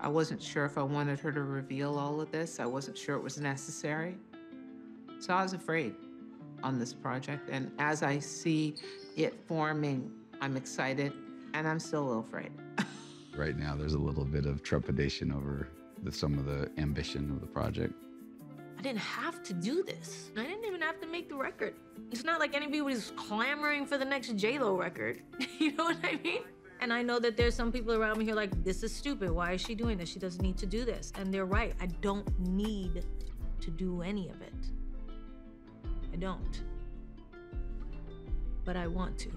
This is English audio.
I wasn't sure if I wanted her to reveal all of this. I wasn't sure it was necessary. So I was afraid on this project. And as I see it forming, I'm excited and I'm still a little afraid. right now, there's a little bit of trepidation over the, some of the ambition of the project. I didn't have to do this. I didn't even have to make the record. It's not like anybody was clamoring for the next J-Lo record. you know what I mean? And I know that there's some people around me who are like, this is stupid. Why is she doing this? She doesn't need to do this. And they're right. I don't need to do any of it. I don't. But I want to.